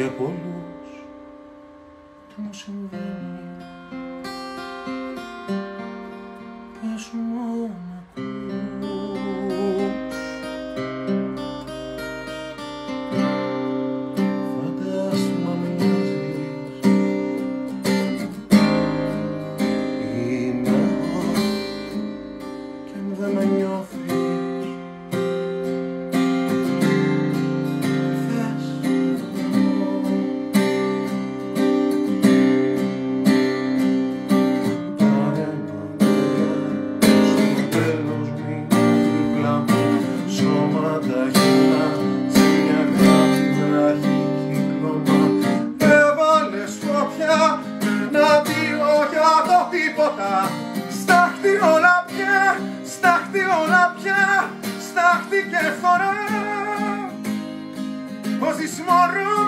για πολλούς. Τι μου συμβαίνει. Πες μου αν ακούς Φαντάσμα μοιάζεις. Είμαι εγώ. Κι αν δεν με νιώθεις τίποτα. Στάχτη όλα πια, στάχτη όλα πια Στάχτη και φορά. Πως ζεις μωρό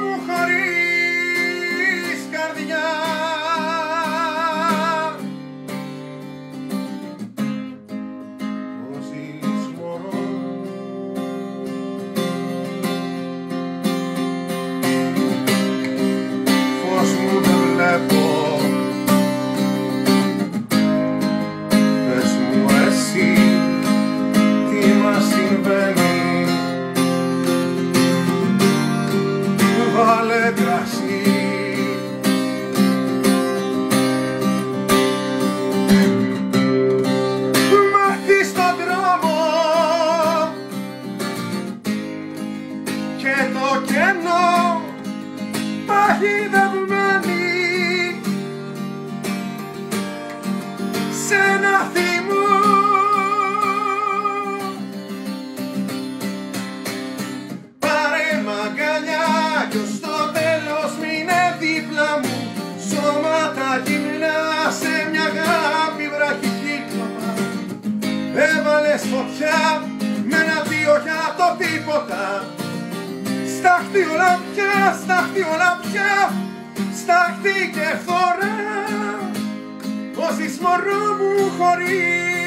Μάθει στον δρόμο και το κενό παγιδευμένη. Σε ένα θυμό Έβαλες φωτιά με ένα δύο για το τίποτα. Στάχτη όλα πια, στάχτη όλα πια Στάχτη και φορά. Πως είσαι μωρό μου χωρίς. καρδιά